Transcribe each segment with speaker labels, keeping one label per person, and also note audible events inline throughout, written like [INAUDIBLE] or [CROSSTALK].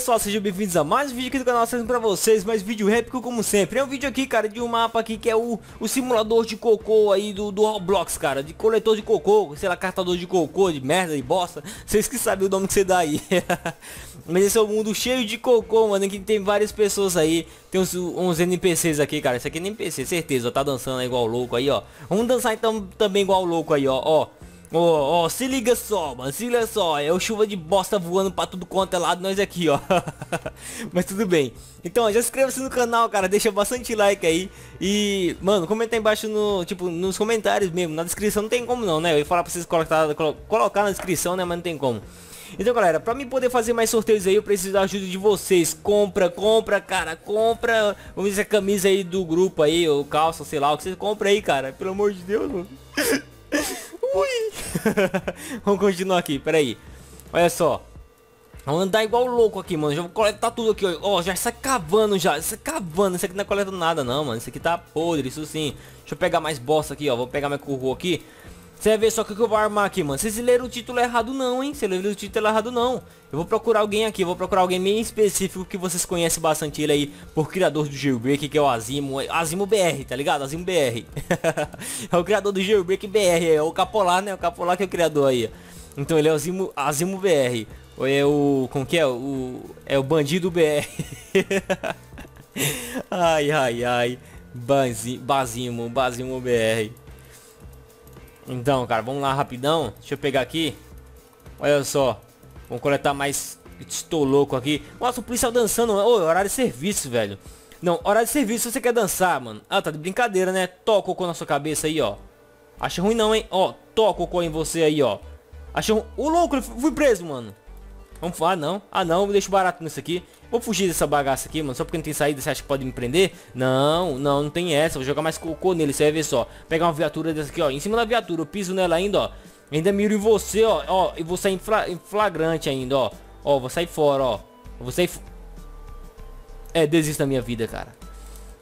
Speaker 1: pessoal, sejam bem-vindos a mais um vídeo aqui do canal, trazendo pra vocês mais vídeo réplico como sempre. É um vídeo aqui, cara, de um mapa aqui que é o, o simulador de cocô aí do, do Roblox, cara De coletor de cocô, sei lá, cartador de cocô, de merda, de bosta. Vocês que sabem o nome que você dá aí. [LAUGHS] Mas esse é um mundo cheio de cocô, mano, que tem várias pessoas aí. Tem uns, uns NPCs aqui, cara, esse aqui é NPC, certeza, ó, tá dançando igual louco aí, ó. Vamos dançar então também igual louco aí, ó, ó Ó, oh, oh, se liga só, mano, se liga só, é o chuva de bosta voando pra tudo quanto é lado, nós aqui, ó. [LAUGHS] Mas tudo bem. Então, já se inscreva-se no canal, cara, deixa bastante like aí. E, mano, comenta aí embaixo no, tipo, nos comentários mesmo, na descrição não tem como não, né? Eu ia falar pra vocês colocar, colocar na descrição, né, mas não tem como. Então, galera, pra mim poder fazer mais sorteios aí, eu preciso da ajuda de vocês. Compra, compra, cara, compra. Vamos dizer a camisa aí do grupo aí, ou calça, sei lá, o que vocês compram aí, cara. Pelo amor de Deus, mano. [LAUGHS] Vamos continuar aqui, peraí. Olha só. Vamos andar igual louco aqui, mano. Já vou coletar tudo aqui, ó. já está cavando já. Está cavando. Isso aqui não é coletando nada, não, mano. Isso aqui tá podre, isso sim. Deixa eu pegar mais bosta aqui, ó. Vou pegar minha curro aqui. Você vai ver só o que eu vou armar aqui, mano. Vocês leram o título errado não, hein? Você leram o título errado não. Eu vou procurar alguém aqui, vou procurar alguém bem específico que vocês conhecem bastante ele aí por criador do Jailbreak, que é o Azimo, Azimo BR, tá ligado? Azimo BR. [LAUGHS] é o criador do Jailbreak BR, é o Capolar, né? O Capolar que é o criador aí. Então ele é o Azimo, Azimo BR. Ou é o... como que é? O, é o Bandido BR. [LAUGHS] ai, ai, ai. Bazimo, Bazimo BR. Então, cara, vamos lá rapidão. Deixa eu pegar aqui. Olha só. Vamos coletar mais... Estou louco aqui. Nossa, o policial dançando. Ô, horário de serviço, velho. Não, horário de serviço você quer dançar, mano. Ah, tá de brincadeira, né? Toca cocô na sua cabeça aí, ó. Acha ruim não, hein? Ó, toca cocô em você aí, ó. Acha ruim... Ô, louco, fui preso, mano. Vamos... Ah, não. Ah, não. Me deixa barato nisso aqui. Vou fugir dessa bagaça aqui, mano. Só porque não tem saída, você acha que pode me prender? Não, não, não tem essa. Vou jogar mais cocô nele, você vai ver só. Pegar uma viatura dessa aqui, ó. Em cima da viatura, eu piso nela ainda, ó. Ainda miro em você, ó. Ó, e vou sair em flagrante ainda, ó. Ó, vou sair fora, ó. vou sair... É, desisto da minha vida, cara.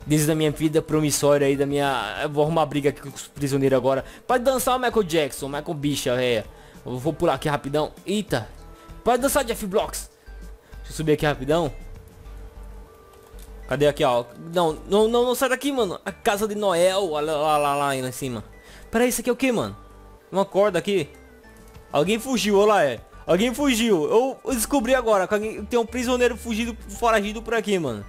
Speaker 1: Desisto da minha vida promissória aí, da minha... Eu vou arrumar briga aqui com os prisioneiros agora. Pode dançar o Michael Jackson, Michael Bicha, é. Eu vou pular aqui rapidão. Eita. Pode dançar Jeff Blocks. Deixa eu subir aqui rapidão. Cadê aqui, ó? Não, não, não, não sai daqui, mano. A casa de Noel. Olha lá, lá, lá, aí lá em cima. Peraí, isso aqui é o que, mano? Uma corda aqui. Alguém fugiu, olha lá, é. Alguém fugiu. Eu, descobri agora que alguém, tem um prisioneiro fugido, foragido por aqui, mano.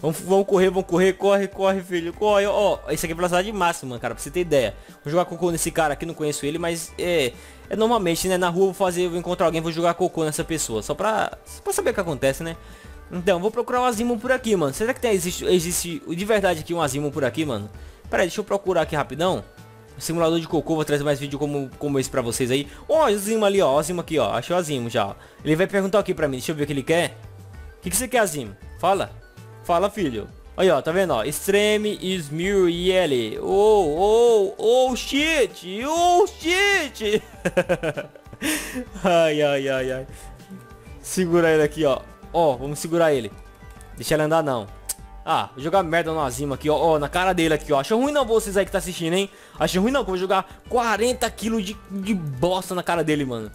Speaker 1: Vamos, vamos correr, vamos correr, corre, corre, filho, corre, ó, esse aqui é velocidade máxima, cara, pra você ter ideia. Vou jogar cocô nesse cara aqui, não conheço ele, mas é, é normalmente, né, na rua vou fazer, vou encontrar alguém, vou jogar cocô nessa pessoa, só pra, pra saber o que acontece, né. Então, vou procurar um Azimo por aqui, mano. Será que tem, existe, existe de verdade aqui um Azimo por aqui, mano? Pera aí, deixa eu procurar aqui rapidão. Simulador de cocô, vou trazer mais vídeo como, como esse pra vocês aí. Ó, oh, o Azimo ali, ó. O Azimo aqui, ó. Achei o Azimo já, ó. Ele vai perguntar aqui pra mim. Deixa eu ver o que ele quer. O que, que você quer, Azimo? Fala. Fala, filho. Aí, ó, tá vendo, ó? Extreme Smir IL. Oh, oh, oh, shit. Oh, shit. [LAUGHS] ai, ai, ai, ai. Segura ele aqui, ó. Ó, vamos segurar ele. Deixa ele andar não. Ah, vou jogar merda no Azima aqui, ó, ó, na cara dele aqui, ó. Acho ruim não vocês aí que tá assistindo, hein? Acho ruim não vou jogar 40 quilos de, de bosta na cara dele, mano.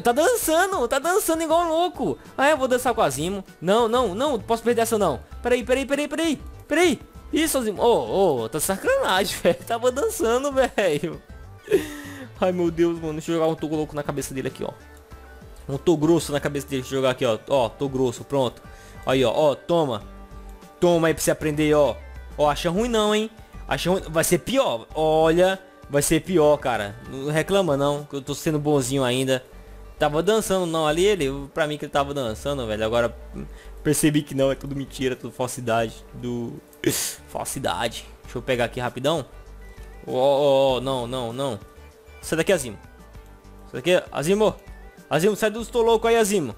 Speaker 1: Tá dançando, tá dançando igual louco. Ah, eu vou dançar com o Azimo. Não, não, não, posso perder essa não. Peraí, peraí, peraí, peraí, peraí. Isso, Azimo. Ô, oh, oh, tá sacanagem, [LAUGHS] velho. Tava dançando, velho. Ai, meu Deus, mano. Deixa eu jogar um toco louco na cabeça dele aqui, ó. Um tô grosso na cabeça dele. Deixa eu jogar aqui, ó. Ó, tô grosso, pronto. Aí, ó, ó, toma. Toma aí pra você aprender, ó. Ó, acha ruim não, hein? Acha ruim. Vai ser pior. Olha, vai ser pior, cara. Não reclama não, que eu tô sendo bonzinho ainda. Tava dançando não ali, ele, pra mim que ele tava dançando, velho. Agora percebi que não, é tudo mentira, tudo falsidade. Do... [COUGHS] falsidade. Deixa eu pegar aqui rapidão. Ó, ó, ó, não, não, não. Sai daqui, Azimo. Sai daqui, Azimo. Azimo, sai do tô louco aí, Azimo.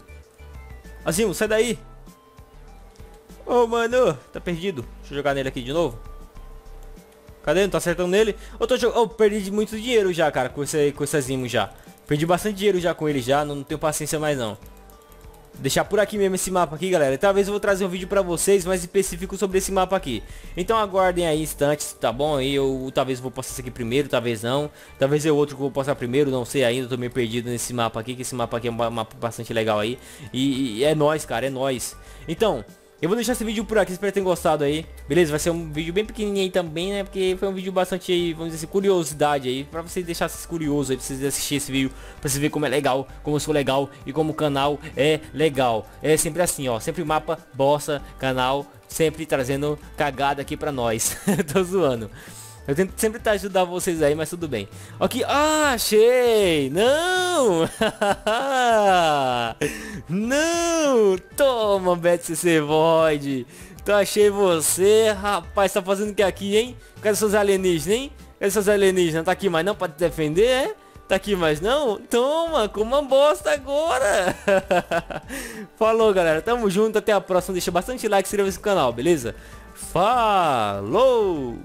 Speaker 1: Azimo, sai daí. Ô, oh, mano, tá perdido. Deixa eu jogar nele aqui de novo. Cadê? Não tá acertando nele? Eu tô jogando... Oh, perdi muito dinheiro já, cara, com esse, com esse Azimo já. Perdi bastante dinheiro já com ele já, não, tenho paciência mais não. deixar por aqui mesmo esse mapa aqui, galera. Talvez eu vou trazer um vídeo pra vocês mais específico sobre esse mapa aqui. Então aguardem aí instantes, tá bom? E eu talvez vou postar isso aqui primeiro, talvez não. Talvez eu outro que eu vou postar primeiro, não sei ainda. Tô meio perdido nesse mapa aqui, que esse mapa aqui é um mapa bastante legal aí. E, e é nóis, cara, é nóis. Então... Eu vou deixar esse vídeo por aqui, espero que tenham gostado aí. Beleza? Vai ser um vídeo bem pequenininho também, né? Porque foi um vídeo bastante aí, vamos dizer assim, curiosidade aí. Pra vocês deixarem curiosos aí, pra vocês assistirem esse vídeo. Pra vocês verem como é legal, como eu sou legal e como o canal é legal. É sempre assim, ó. Sempre mapa, bossa, canal, sempre trazendo cagada aqui pra nós. [LAUGHS] Tô zoando. Eu tento sempre tentar ajudar vocês aí, mas tudo bem. Aqui, ah, achei! Não! [LAUGHS] Não! Toma, BetCC Void! Então achei você, rapaz, tá fazendo o que aqui, hein? Cadê seus alienígenas, hein? Cadê seus alienígenas? Tá aqui mais não pra te defender, é? Tá aqui mais não? Toma, com uma bosta agora! [LAUGHS] Falou, galera. Tamo junto, até a próxima. Deixa bastante like e se inscreva no canal, beleza? Falou!